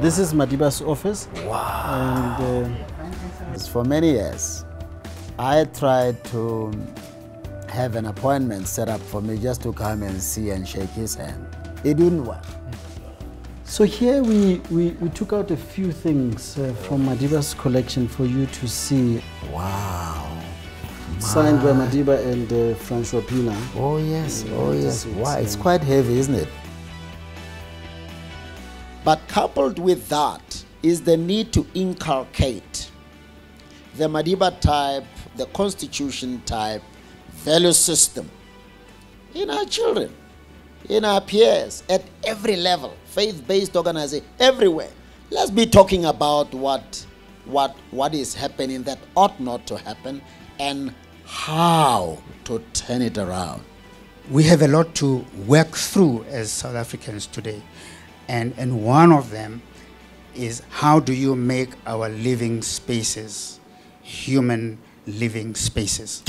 This is Madiba's office. Wow. And uh, For many years, I tried to have an appointment set up for me just to come and see and shake his hand. It didn't work. so here we, we, we took out a few things uh, from Madiba's collection for you to see. Wow. Signed by Madiba and uh, Francois Pienaar. Oh yes, oh yes. Wow, it's quite heavy, isn't it? But coupled with that is the need to inculcate the Madiba type, the constitution type value system in our children, in our peers, at every level, faith based organization, everywhere. Let's be talking about what, what, what is happening that ought not to happen and how to turn it around. we have a lot to work through as South Africans today. And, and one of them is how do you make our living spaces human living spaces?